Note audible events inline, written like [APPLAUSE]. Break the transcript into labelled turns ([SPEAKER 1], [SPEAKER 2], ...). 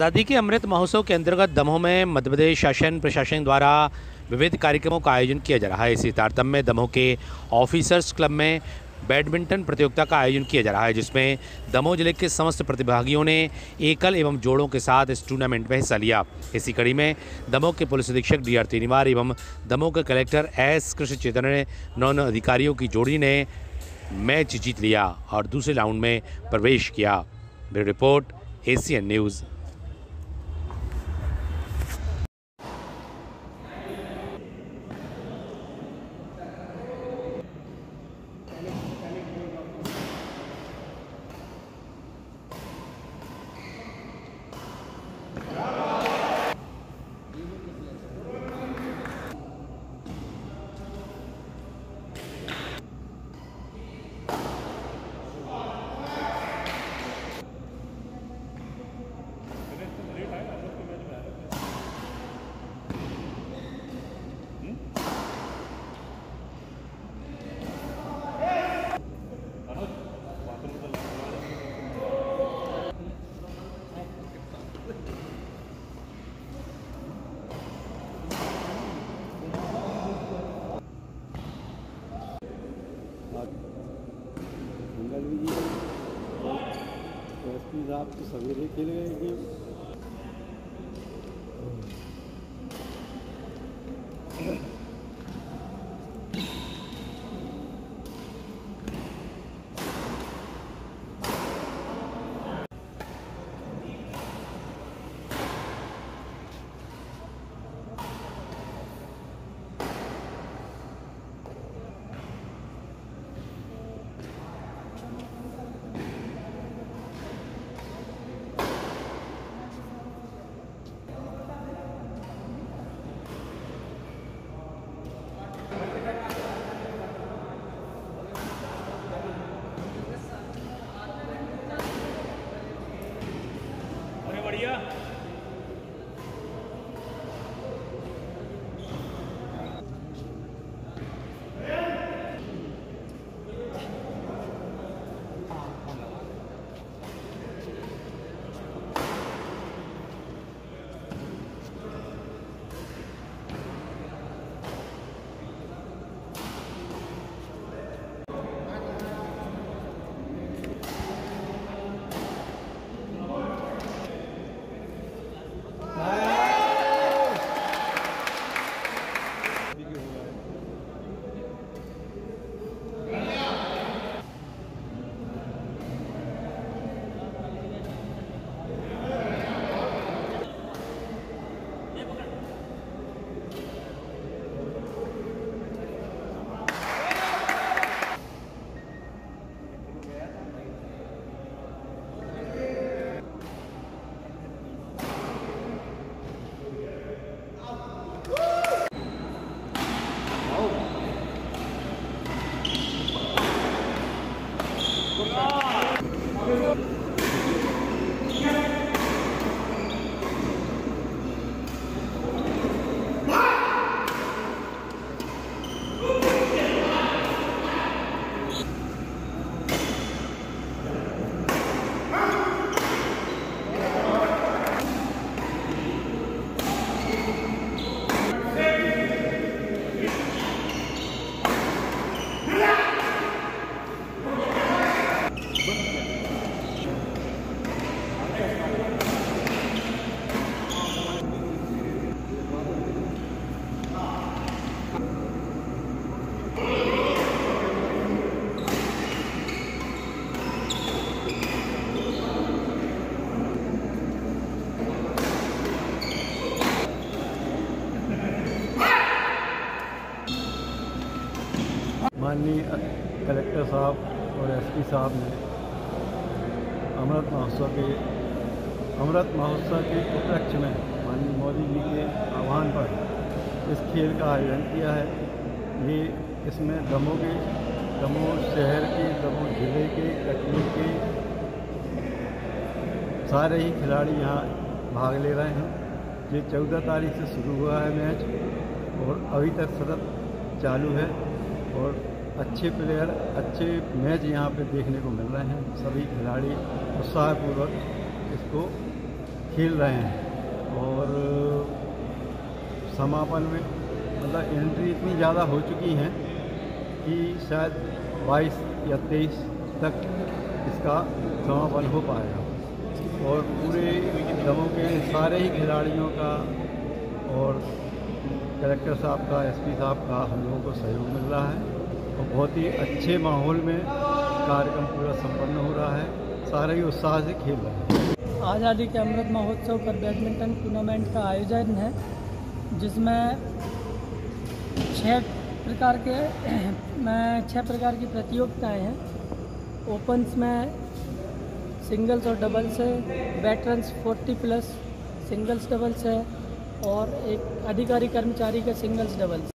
[SPEAKER 1] आज़ादी के अमृत महोत्सव के अंतर्गत दमोह में मध्य प्रदेश शासन, प्रशासन द्वारा विविध कार्यक्रमों का आयोजन किया जा रहा है। इसी तारतम्य में दमोह के ऑफिसर्स क्लब में बैडमिंटन प्रतियोगिता का आयोजन किया जा रहा है, जिसमें दमोह ज़िले के समस्त प्रतिभागियों ने एकल एवं जोड़ों के साथ इस टूर्नामेंट में हिस्सा लिया। इसी कड़ी में दमोह के पुलिस अधीक्षक डी आर तीनीवार एवं दमोह के कलेक्टर एस कृष्ण चेतन ने अधिकारियों की जोड़ी ने मैच जीत लिया और दूसरे राउंड में प्रवेश किया। Report Asian news
[SPEAKER 2] Mangal ji S P साहब तो सवेरे खेल गए गेम। माननीय कलेक्टर साहब और एसपी साहब ने अमृत महोत्सव के अमृत महोत्सव के उपलक्ष्य में माननीय मोदी जी के आह्वान पर इस खेल का आयोजन किया है। ये इसमें दमोह के दमोह शहर के, दमोह ज़िले के, कटनी के सारे ही खिलाड़ी यहाँ भाग ले रहे हैं। ये चौदह तारीख से शुरू हुआ है मैच और अभी तक सतत चालू है। और अच्छे प्लेयर अच्छे मैच यहाँ पे देखने को मिल रहे हैं। सभी खिलाड़ी उत्साहपूर्वक इसको खेल रहे हैं। और समापन में मतलब एंट्री इतनी ज़्यादा हो चुकी हैं कि शायद 22 या 23 तक इसका समापन हो पाएगा। और पूरे दमों के सारे ही खिलाड़ियों का और कलेक्टर साहब का, एसपी साहब का हम लोगों को सहयोग मिल रहा है और बहुत ही अच्छे माहौल में कार्यक्रम पूरा संपन्न हो रहा है। सारे ही उत्साह से खेल रहे हैं।
[SPEAKER 3] आज़ादी के अमृत महोत्सव पर बैडमिंटन टूर्नामेंट का आयोजन है, जिसमें छः प्रकार के, [CLEARS THROAT] में छः प्रकार की प्रतियोगिताएँ हैं। ओपन्स में सिंगल्स और डबल्स है वेटरन्स 40 प्लस सिंगल्स डबल्स है और एक अधिकारी कर्मचारी का सिंगल्स डबल्स